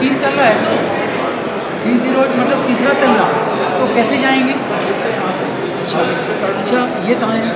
तीन तल्ला है तो। थ्री ज़ीरो मतलब तीसरा तल्ला। तो कैसे जाएँगे? अच्छा अच्छा ये कहाँ है?